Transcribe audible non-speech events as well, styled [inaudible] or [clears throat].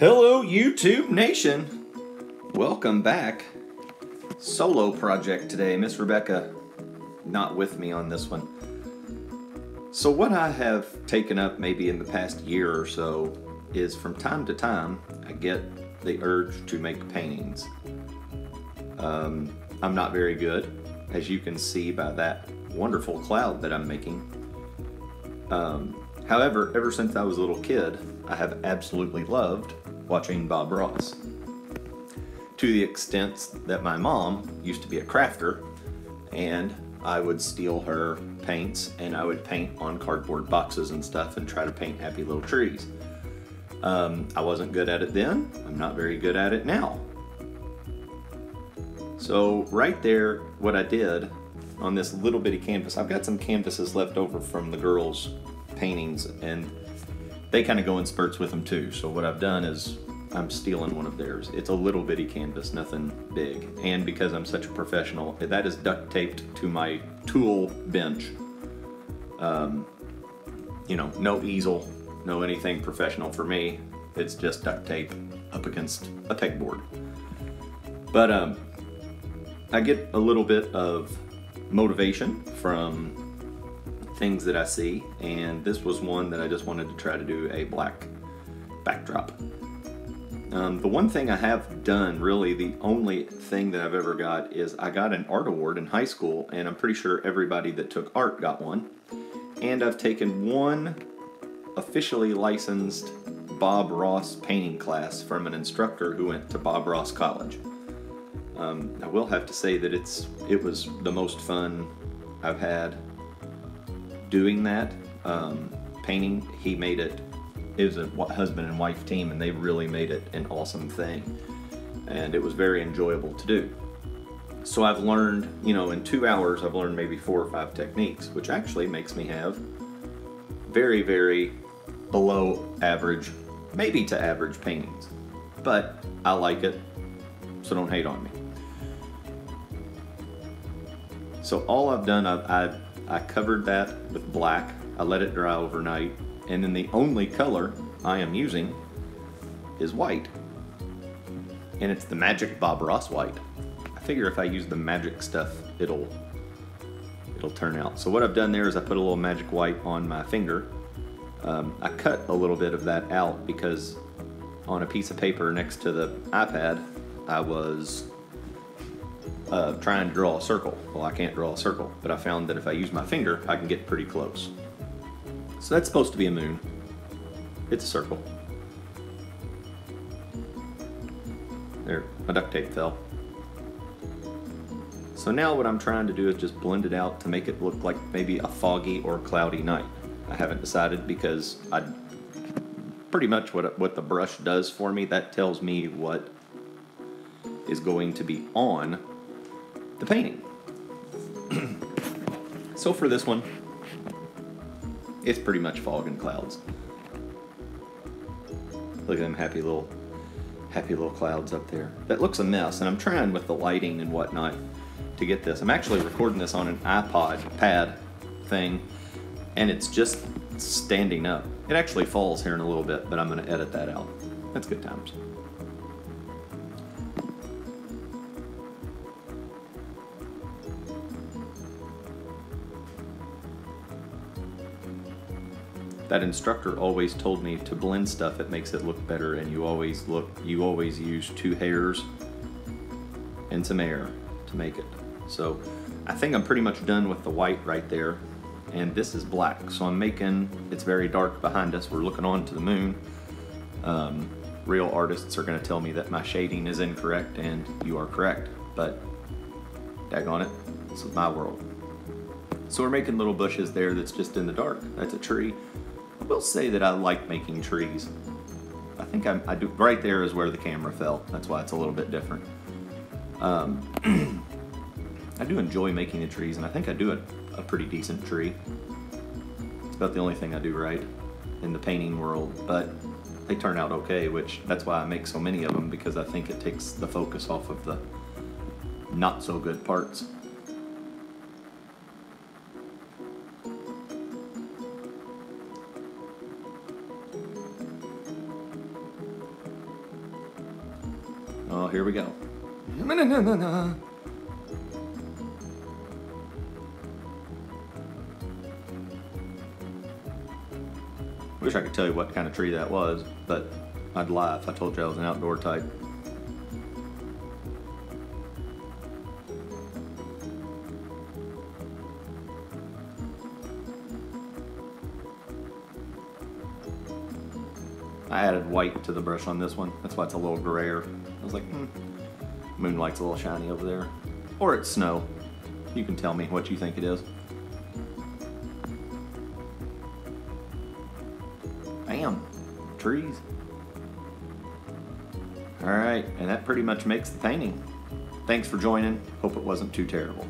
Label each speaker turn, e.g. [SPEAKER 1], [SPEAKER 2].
[SPEAKER 1] Hello, YouTube Nation. Welcome back. Solo project today. Miss Rebecca not with me on this one. So, what I have taken up maybe in the past year or so is from time to time I get the urge to make paintings. Um, I'm not very good, as you can see by that wonderful cloud that I'm making. Um, however, ever since I was a little kid, I have absolutely loved watching Bob Ross. To the extent that my mom used to be a crafter, and I would steal her paints and I would paint on cardboard boxes and stuff and try to paint happy little trees. Um, I wasn't good at it then, I'm not very good at it now. So, right there, what I did on this little bitty canvas, I've got some canvases left over from the girls' paintings, and they kind of go in spurts with them too. So, what I've done is I'm stealing one of theirs. It's a little bitty canvas, nothing big. And because I'm such a professional, that is duct taped to my tool bench. Um, you know, no easel, no anything professional for me. It's just duct tape up against a pegboard. But um, I get a little bit of motivation from things that I see, and this was one that I just wanted to try to do a black backdrop. Um, the one thing I have done, really, the only thing that I've ever got is I got an art award in high school, and I'm pretty sure everybody that took art got one. And I've taken one officially licensed Bob Ross painting class from an instructor who went to Bob Ross College. Um, I will have to say that it's it was the most fun I've had doing that. Um, painting, he made it it was a husband and wife team, and they really made it an awesome thing. And it was very enjoyable to do. So I've learned, you know, in two hours, I've learned maybe four or five techniques, which actually makes me have very, very below average, maybe to average paintings. But I like it, so don't hate on me. So all I've done, I, I, I covered that with black. I let it dry overnight and then the only color I am using is white. And it's the magic Bob Ross white. I figure if I use the magic stuff, it'll it'll turn out. So what I've done there is I put a little magic white on my finger. Um, I cut a little bit of that out because on a piece of paper next to the iPad, I was uh, trying to draw a circle. Well, I can't draw a circle, but I found that if I use my finger, I can get pretty close. So that's supposed to be a moon. It's a circle. There, my duct tape fell. So now what I'm trying to do is just blend it out to make it look like maybe a foggy or cloudy night. I haven't decided because I pretty much what what the brush does for me that tells me what is going to be on the painting. so for this one, it's pretty much fog and clouds. Look at them happy little, happy little clouds up there. That looks a mess, and I'm trying with the lighting and whatnot to get this. I'm actually recording this on an iPod pad thing, and it's just standing up. It actually falls here in a little bit, but I'm going to edit that out. That's good times. That instructor always told me to blend stuff it makes it look better and you always look you always use two hairs and some air to make it. So I think I'm pretty much done with the white right there and this is black. So I'm making it's very dark behind us. We're looking on to the moon. Um, real artists are going to tell me that my shading is incorrect and you are correct but daggone it this is my world. So we're making little bushes there that's just in the dark. That's a tree will say that I like making trees. I think I, I do. Right there is where the camera fell. That's why it's a little bit different. Um, [clears throat] I do enjoy making the trees, and I think I do a, a pretty decent tree. It's about the only thing I do right in the painting world, but they turn out okay, which that's why I make so many of them because I think it takes the focus off of the not so good parts. Oh, here we go. Wish I could tell you what kind of tree that was, but I'd lie if I told you I was an outdoor type. I added white to the brush on this one. That's why it's a little grayer. I was like, hmm, moonlight's a little shiny over there. Or it's snow. You can tell me what you think it is. Bam, trees. All right, and that pretty much makes the painting. Thanks for joining. Hope it wasn't too terrible.